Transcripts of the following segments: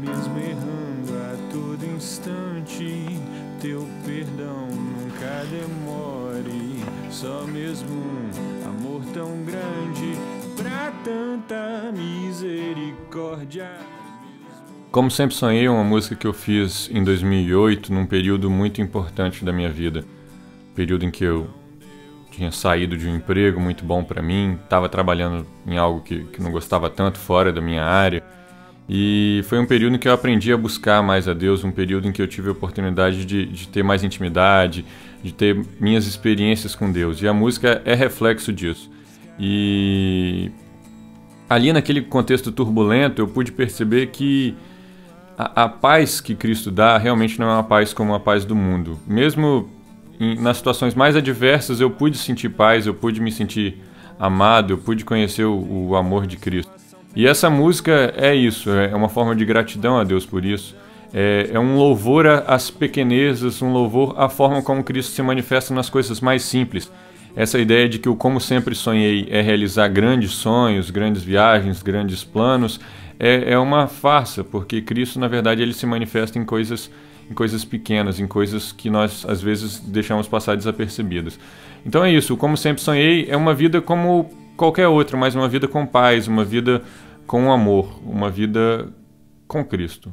Mesmo errando a todo instante, teu perdão nunca demore. Só mesmo um amor tão grande pra tanta misericórdia. Como sempre sonhei, uma música que eu fiz em 2008, num período muito importante da minha vida. Período em que eu tinha saído de um emprego muito bom para mim, estava trabalhando em algo que, que não gostava tanto fora da minha área. E foi um período em que eu aprendi a buscar mais a Deus, um período em que eu tive a oportunidade de, de ter mais intimidade, de ter minhas experiências com Deus. E a música é reflexo disso. E ali naquele contexto turbulento, eu pude perceber que a, a, paz que Cristo dá realmente não é uma paz como a paz do mundo. Mesmo em, nas situações mais adversas, eu pude sentir paz, eu pude me sentir amado, eu pude conhecer o, o amor de Cristo. E essa música é isso, é uma forma de gratidão a Deus por isso. É, é um louvor às pequenezas, um louvor à forma como Cristo se manifesta nas coisas mais simples. Essa ideia de que o como sempre sonhei é realizar grandes sonhos, grandes viagens, grandes planos, é, é uma farsa, porque Cristo, na verdade, ele se manifesta em coisas, em coisas pequenas, em coisas que nós, às vezes, deixamos passar desapercebidas. Então é isso, o como sempre sonhei é uma vida como qualquer outra, mas uma vida com paz, uma vida com amor, uma vida com Cristo.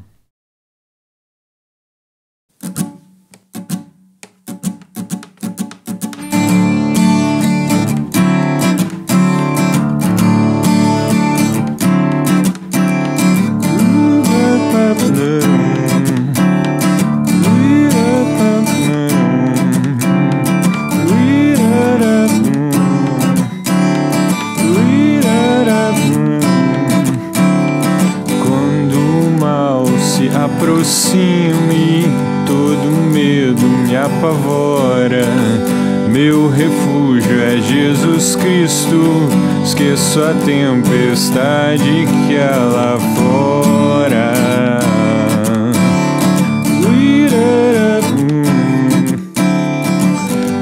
Apavora. Meu refúgio é Jesus Cristo, esqueço a tempestade que há lá fora.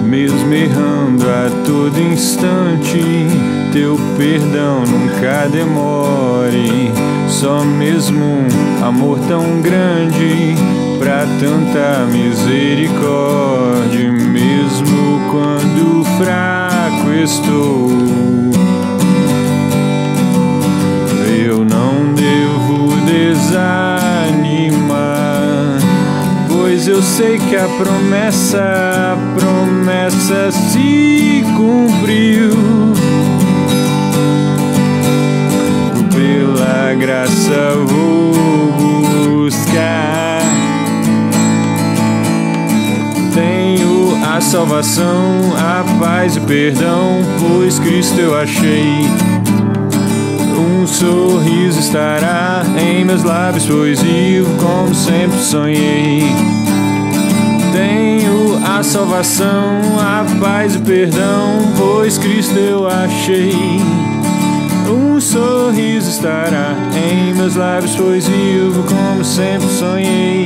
Mesmo errando a todo instante, teu perdão nunca demore só mesmo um amor tão grande tanta misericórdia, mesmo quando fraco estou. Eu não devo desanimar, pois eu sei que a promessa, a promessa se cumpriu. graça vou salvação, a paz e perdão, pois Cristo eu achei. Um sorriso estará em meus lábios, pois vivo como sempre sonhei. Tenho a salvação, a paz e perdão, pois Cristo eu achei. Um sorriso estará em meus lábios, pois vivo como sempre sonhei.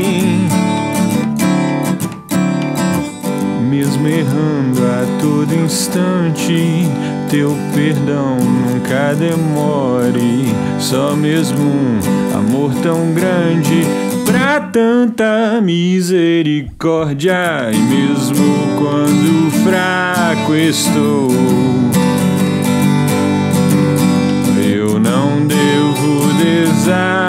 Errando a todo instante, teu perdão nunca demore. Só mesmo um amor tão grande pra tanta misericórdia. E mesmo quando fraco estou desanimar,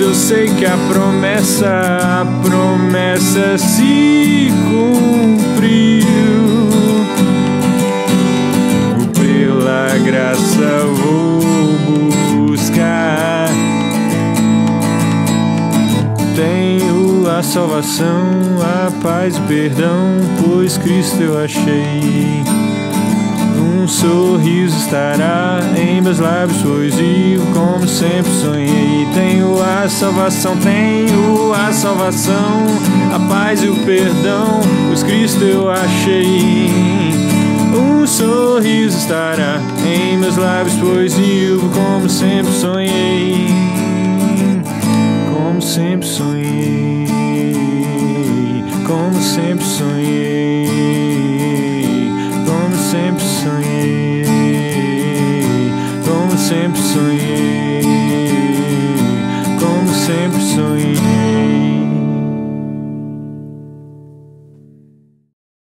eu sei que a promessa, a promessa se cumpriu. Pela graça vou buscar. Tenho a salvação, a paz perdão, pois Cristo eu achei um sorriso estará em meus lábios, pois como sempre sonhei. Tenho a salvação, tenho a salvação, a paz e o perdão, pois Cristo eu achei. Um sorriso estará em meus lábios, pois vivo como sempre sonhei. Como sempre sonhei, como sempre sonhei sempre sonhei, como sempre sonhei.